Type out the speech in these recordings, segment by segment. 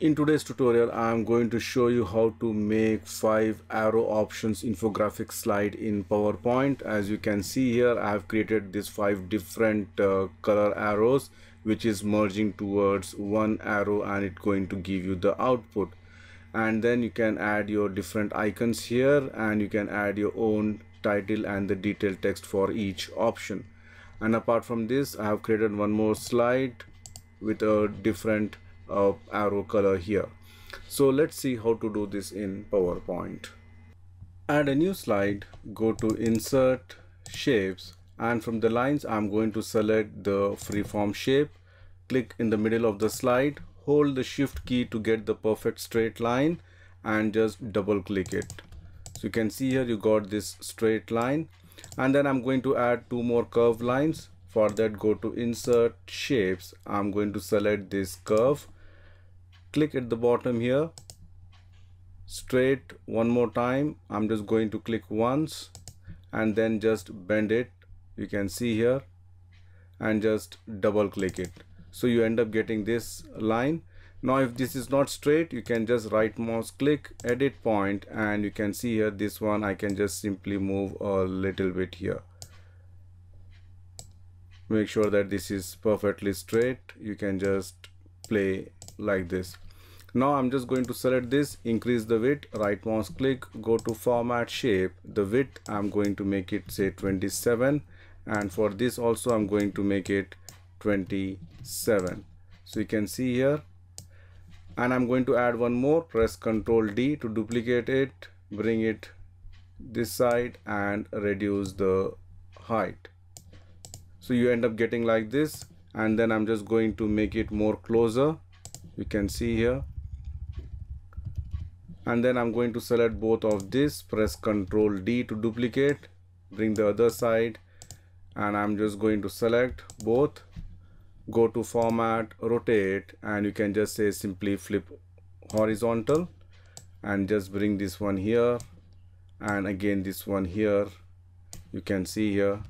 In today's tutorial, I'm going to show you how to make five arrow options infographic slide in PowerPoint. As you can see here, I have created these five different uh, color arrows, which is merging towards one arrow and it's going to give you the output. And then you can add your different icons here and you can add your own title and the detailed text for each option. And apart from this, I have created one more slide with a different uh, arrow color here. So let's see how to do this in PowerPoint. Add a new slide go to insert shapes and from the lines I'm going to select the freeform shape. Click in the middle of the slide hold the shift key to get the perfect straight line and just double click it. So you can see here you got this straight line. And then I'm going to add two more curved lines. For that go to insert shapes. I'm going to select this curve click at the bottom here. Straight one more time. I'm just going to click once and then just bend it. You can see here. And just double click it. So you end up getting this line. Now if this is not straight you can just right mouse click edit point and you can see here this one. I can just simply move a little bit here. Make sure that this is perfectly straight. You can just play like this. Now I'm just going to select this increase the width right mouse click go to format shape the width I'm going to make it say 27 and for this also I'm going to make it 27 so you can see here. And I'm going to add one more press ctrl D to duplicate it bring it this side and reduce the height. So you end up getting like this and then I'm just going to make it more closer. You can see here. And then I'm going to select both of this. Press ctrl D to duplicate. Bring the other side. And I'm just going to select both. Go to format rotate and you can just say simply flip horizontal. And just bring this one here. And again this one here. You can see here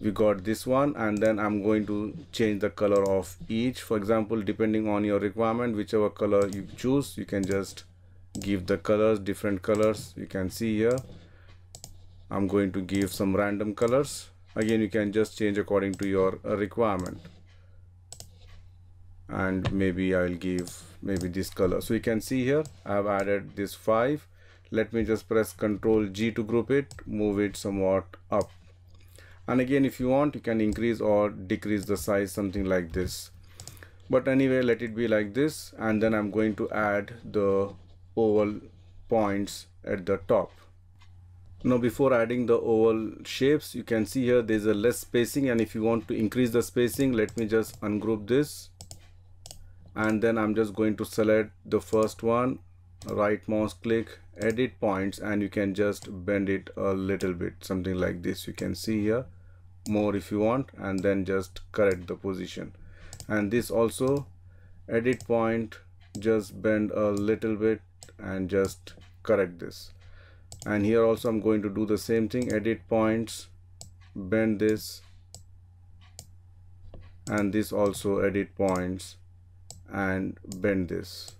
we got this one and then I'm going to change the color of each. For example depending on your requirement whichever color you choose you can just give the colors different colors. You can see here I'm going to give some random colors. Again you can just change according to your requirement. And maybe I'll give maybe this color. So you can see here I've added this five. Let me just press ctrl G to group it move it somewhat up and again if you want you can increase or decrease the size something like this. But anyway let it be like this and then I'm going to add the oval points at the top. Now before adding the oval shapes you can see here there's a less spacing and if you want to increase the spacing let me just ungroup this. And then I'm just going to select the first one right mouse click edit points and you can just bend it a little bit. Something like this you can see here. More if you want and then just correct the position. And this also edit point just bend a little bit and just correct this. And here also I'm going to do the same thing edit points bend this and this also edit points and bend this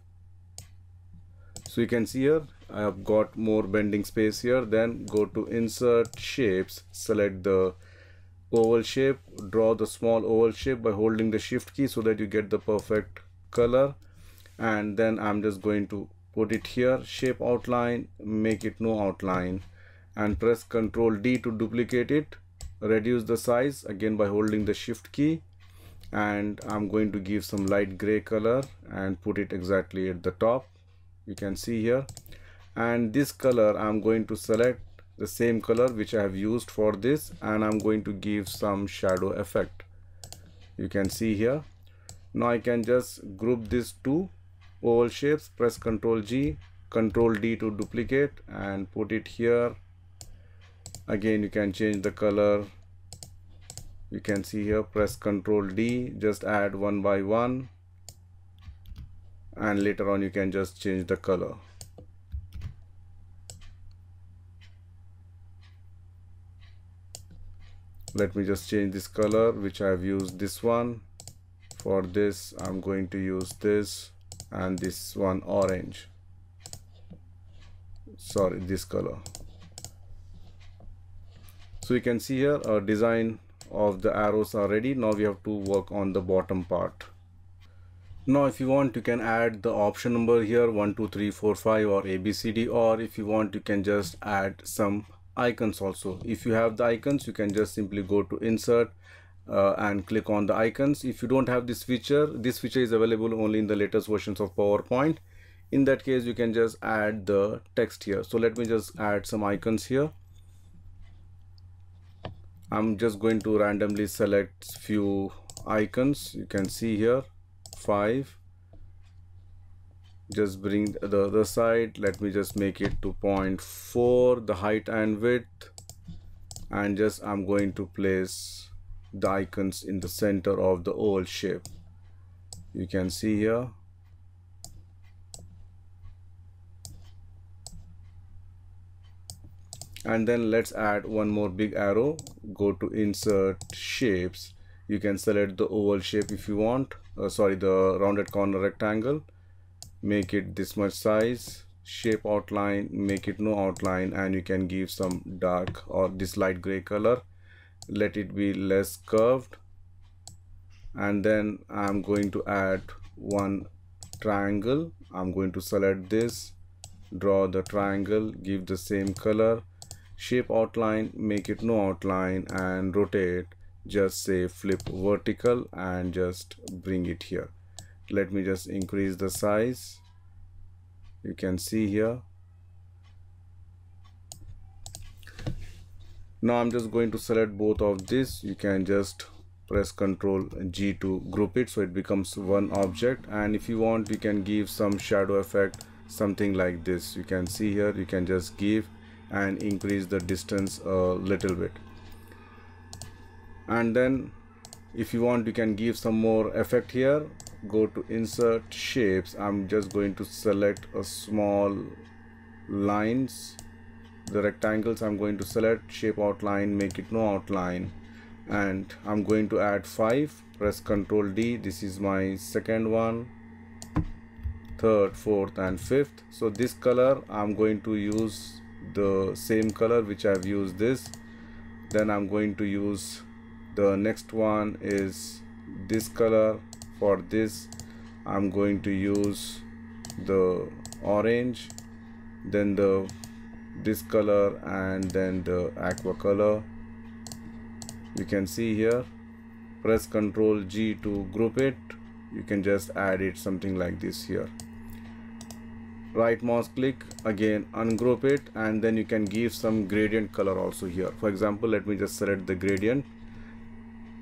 so you can see here I have got more bending space here. Then go to insert shapes select the oval shape draw the small oval shape by holding the shift key so that you get the perfect color. And then I'm just going to put it here shape outline make it no outline. And press ctrl D to duplicate it. Reduce the size again by holding the shift key. And I'm going to give some light gray color and put it exactly at the top you can see here. And this color I'm going to select the same color which I have used for this and I'm going to give some shadow effect. You can see here. Now I can just group these two oval shapes press ctrl G ctrl D to duplicate and put it here. Again you can change the color. You can see here press ctrl D just add one by one and later on you can just change the color. Let me just change this color which I have used this one. For this I'm going to use this and this one orange. Sorry this color. So you can see here our design of the arrows are ready. Now we have to work on the bottom part now if you want you can add the option number here 1 2 3 4 5 or abcd or if you want you can just add some icons also. If you have the icons you can just simply go to insert uh, and click on the icons. If you don't have this feature this feature is available only in the latest versions of powerpoint. In that case you can just add the text here. So let me just add some icons here. I'm just going to randomly select few icons. You can see here five. Just bring the other side. Let me just make it to 0.4 the height and width. And just I'm going to place the icons in the center of the oval shape. You can see here. And then let's add one more big arrow. Go to insert shapes. You can select the oval shape if you want uh, sorry the rounded corner rectangle. Make it this much size. Shape outline. Make it no outline. And you can give some dark or this light gray color. Let it be less curved. And then I'm going to add one triangle. I'm going to select this. Draw the triangle. Give the same color. Shape outline. Make it no outline and rotate just say flip vertical and just bring it here. Let me just increase the size. You can see here. Now I'm just going to select both of this. You can just press ctrl G to group it so it becomes one object. And if you want you can give some shadow effect something like this. You can see here you can just give and increase the distance a little bit and then if you want you can give some more effect here. Go to insert shapes. I'm just going to select a small lines. The rectangles I'm going to select shape outline make it no outline. And I'm going to add 5 press ctrl D. This is my second one. Third fourth and fifth. So this color I'm going to use the same color which I've used this. Then I'm going to use the next one is this color. For this I'm going to use the orange then the this color and then the aqua color. You can see here press ctrl G to group it. You can just add it something like this here. Right mouse click again ungroup it and then you can give some gradient color also here. For example let me just select the gradient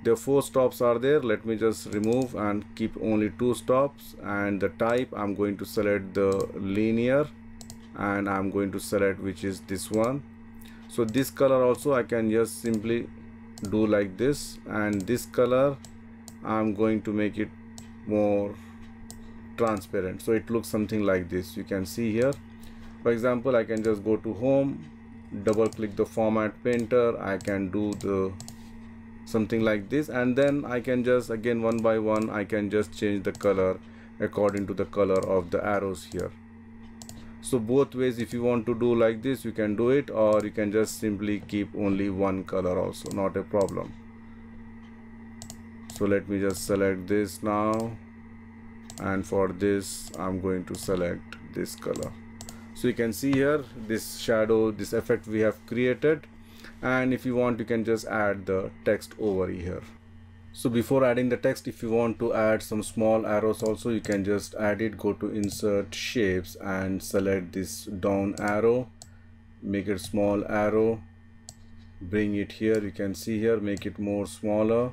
the four stops are there. Let me just remove and keep only two stops. And the type I'm going to select the linear and I'm going to select which is this one. So this color also I can just simply do like this. And this color I'm going to make it more transparent. So it looks something like this. You can see here. For example I can just go to home double click the format painter. I can do the something like this. And then I can just again one by one I can just change the color according to the color of the arrows here. So both ways if you want to do like this you can do it. Or you can just simply keep only one color also. Not a problem. So let me just select this now. And for this I'm going to select this color. So you can see here this shadow this effect we have created and if you want you can just add the text over here. So before adding the text if you want to add some small arrows also you can just add it go to insert shapes and select this down arrow. Make it small arrow. Bring it here you can see here make it more smaller.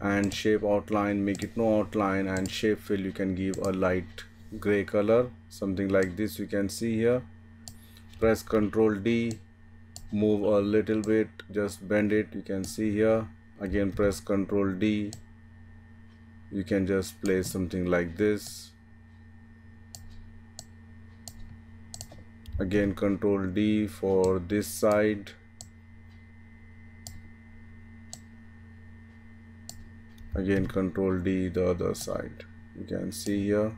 And shape outline make it no outline and shape fill you can give a light gray color. Something like this you can see here press ctrl D move a little bit just bend it you can see here. Again press ctrl D. You can just place something like this. Again control D for this side. Again control D the other side. You can see here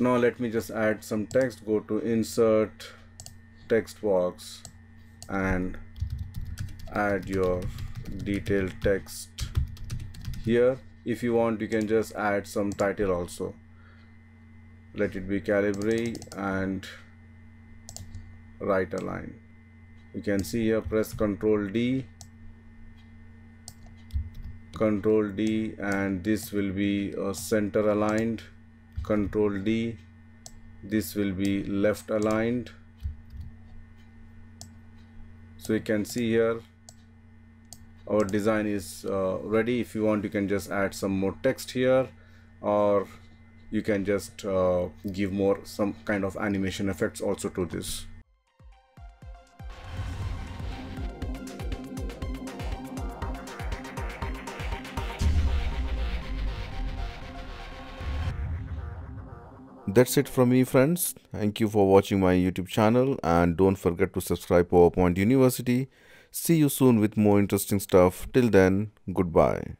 now let me just add some text. Go to insert text box and add your detailed text here. If you want you can just add some title also. Let it be Calibri and right align you can see here press ctrl D ctrl D and this will be uh, center aligned ctrl D. This will be left aligned. So you can see here our design is uh, ready. If you want you can just add some more text here or you can just uh, give more some kind of animation effects also to this That's it from me friends. Thank you for watching my YouTube channel and don't forget to subscribe PowerPoint University. See you soon with more interesting stuff. Till then, goodbye.